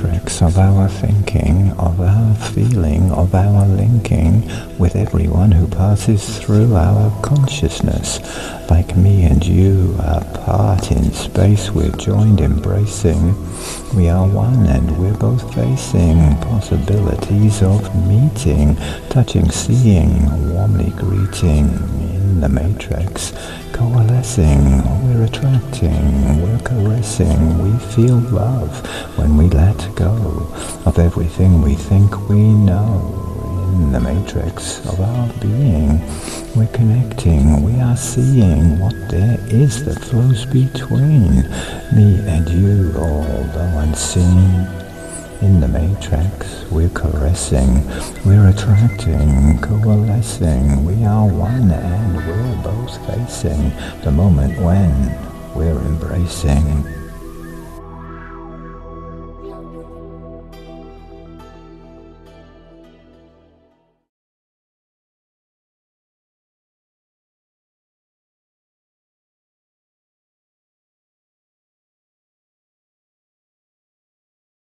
of our thinking, of our feeling, of our linking with everyone who passes through our consciousness. Like me and you, apart in space, we're joined, embracing. We are one and we're both facing possibilities of meeting, touching, seeing, warmly greeting in the matrix coalescing, we're attracting, we're caressing, we feel love when we let go of everything we think we know. In the matrix of our being, we're connecting, we are seeing what there is that flows between me and you, although unseen. We're caressing, we're attracting, coalescing, we are one and we're both facing the moment when we're embracing.